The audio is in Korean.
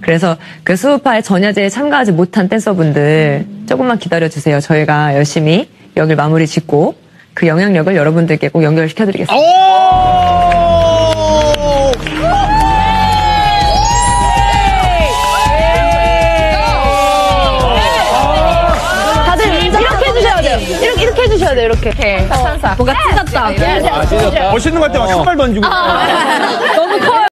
그래서 그 수우파의 전야제에 참가하지 못한 댄서분들 조금만 기다려 주세요. 저희가 열심히 여길 마무리 짓고 그 영향력을 여러분들께 꼭 연결시켜 드리겠습니다. 다들 이렇게 해주셔야 돼요. 이렇게, 이렇게 해주셔야 돼요, 이렇게. 네. 어. 어. 이렇게. 뭔가 찢었다. 아, 찢었다. 멋있는 것 같아. 막 신발 던지고. 아.